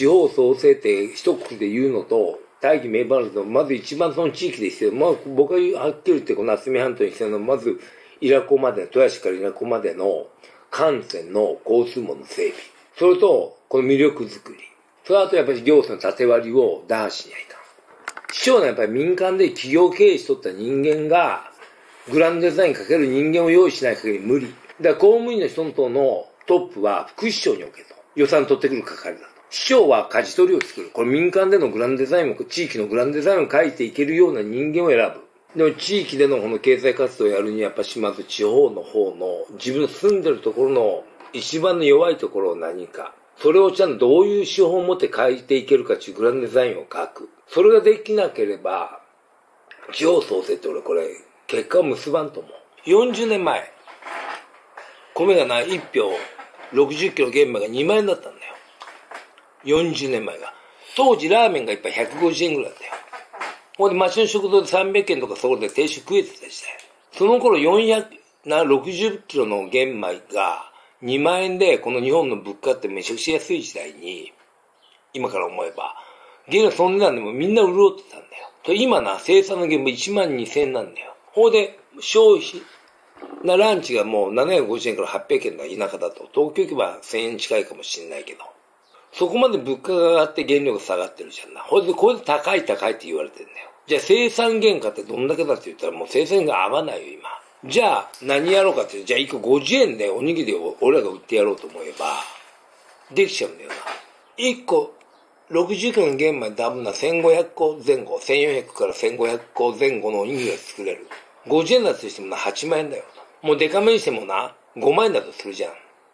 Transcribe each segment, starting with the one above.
地方創生って一口で言うのと、大義名分あるけど、まず一番その地域で必要。まあ、僕がはっきり言って、この渥美半島に必要なのは、まず、伊良湖まで、豊橋から伊良湖までの幹線の交通網の整備。それと、この魅力づくり。それとやっぱり行政の縦割りを打破しにゃいか。市長のやっぱり民間で企業経営しとった人間が、グランドデザインかける人間を用意しない限り無理。だから公務員の人とのトップは副市長に置けと。予算取ってくる係だ市長は舵取りを作る。これ民間でのグランデザインも、地域のグランデザインを書いていけるような人間を選ぶ。でも地域でのこの経済活動をやるにはやっぱしまず地方の方の自分の住んでるところの一番の弱いところを何か。それをちゃんとどういう手法を持って書いていけるかっていうグランデザインを書く。それができなければ、地方創生って俺これ結果を結ばんと思う。40年前、米がな1票60キロ玄米が2万円だったんだ。40年前が。当時ラーメンが1杯150円ぐらいだったよ。ほんで町の食堂で300円とかそこで定食食えてた時代。その頃400、な、60キロの玄米が2万円でこの日本の物価ってめちゃくちゃ安い時代に、今から思えば、原料そんなんでもみんな潤ってたんだよ。と今な、生産の現場1万2000円なんだよ。ほうで、消費、なランチがもう750円から800円の田舎だと、東京行けば1000円近いかもしれないけど、そこまで物価が上がって原料が下がってるじゃんな。ほいで、これで高い高いって言われてんだよ。じゃあ生産原価ってどんだけだって言ったらもう生産が合わないよ、今。じゃあ何やろうかって、じゃあ1個50円でおにぎりを俺らが売ってやろうと思えば、できちゃうんだよな。1個60キロの玄米多分な1500個前後、1400から1500個前後のおにぎりが作れる。50円だとしてもな8万円だよ。もうデカめにしてもな、5万円だとするじゃん。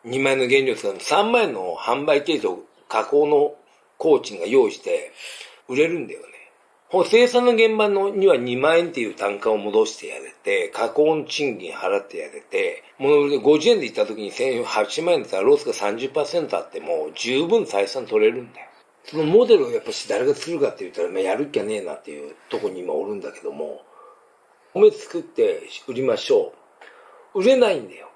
2万円の原料使うの3万円の販売経費加工の工賃が用意して売れるんだよね。生産の現場のには2万円っていう単価を戻してやれて、加工の賃金払ってやれて、物売りで50円で行った時に8万円だったらロスが30%あっても十分採算取れるんだよ。そのモデルをやっぱし誰が作るかって言ったら、まあ、やるっきゃねえなっていうとこに今おるんだけども、米作って売りましょう。売れないんだよ。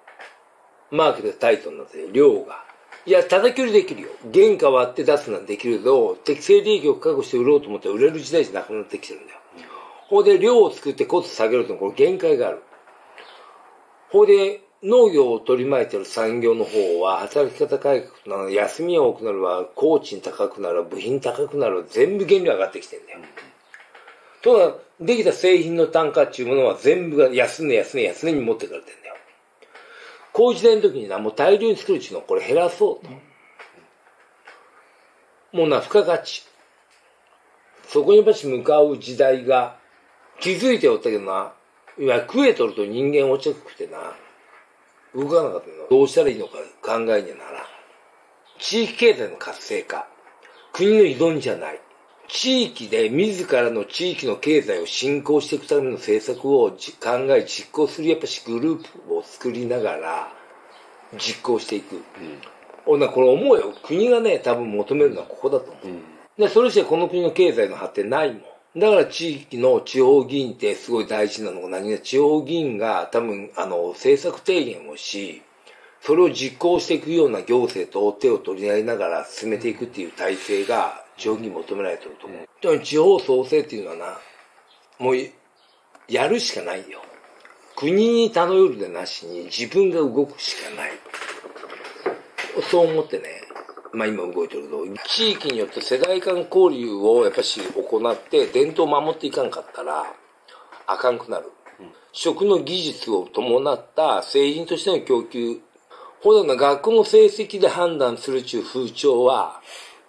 マーケットタイトになって量が。いや、叩き売りできるよ。原価割って出すなんてできるけど、適正利益を確保して売ろうと思って売れる時代じゃなくなってきてるんだよ。ほ、うで、量を作ってコスト下げるとこれ限界がある。ほで、農業を取り巻いてる産業の方は、働き方改革となる、休みが多くなるわ、工賃高くなるわ、部品高くなるわ、全部原料上がってきてるんだよ。とだ、できた製品の単価っていうものは全部が安値安値安値に持ってかれてんだよ。こういう時代の時にな、もう大量に作るうちのこれ減らそうと。もうな、付加価値。そこにやっぱし向かう時代が、気づいておったけどな、いわゆる食えとると人間落ちくてな、動かなかったのどうしたらいいのか考えにはならん。地域経済の活性化。国の依存じゃない。地域で自らの地域の経済を振興していくための政策を考え実行するやっぱしグループを作りながら実行していく。うん、なこれ思うよ。国がね、多分求めるのはここだと思う。うん、で、それしてこの国の経済の発展ないもん。だから地域の地方議員ってすごい大事なのが何が地方議員が多分あの政策提言をし、それを実行していくような行政と手を取り合いながら進めていくっていう体制が地方議員求められてると思う。地方創生っていうのはな、もうやるしかないよ。国に頼るでなしに自分が動くしかない。そう思ってね、まあ今動いてるけど、地域によって世代間交流をやっぱし行って伝統を守っていかんかったら、あかんくなる。うん、食の技術を伴った製品としての供給。ほどな学校の成績で判断するちゅう風潮は、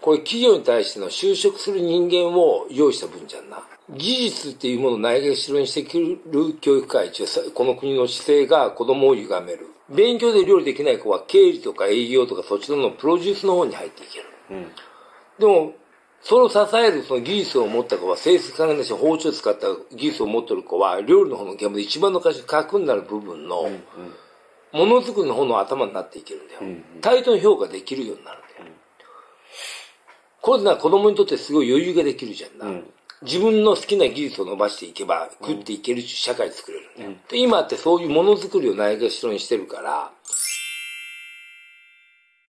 これ企業に対しての就職する人間を用意した分じゃんな。技術っていうものをないがしろにしてくる教育会中、この国の姿勢が子供を歪める。勉強で料理できない子は経理とか営業とかそっちのプロデュースの方に入っていける。うん、でも、それを支えるその技術を持った子は、成績考えなし包丁を使った技術を持ってる子は、料理の方の現場で一番の会社核になる部分の、ものづくりの方の頭になっていけるんだよ。対等に評価できるようになるんだよ。これな子供にとってすごい余裕ができるじゃんな。うん自分の好きな技術を伸ばしていけば、食っていける社会作れるんだよ。うん、今ってそういうものづくりをないがしろにしてるから、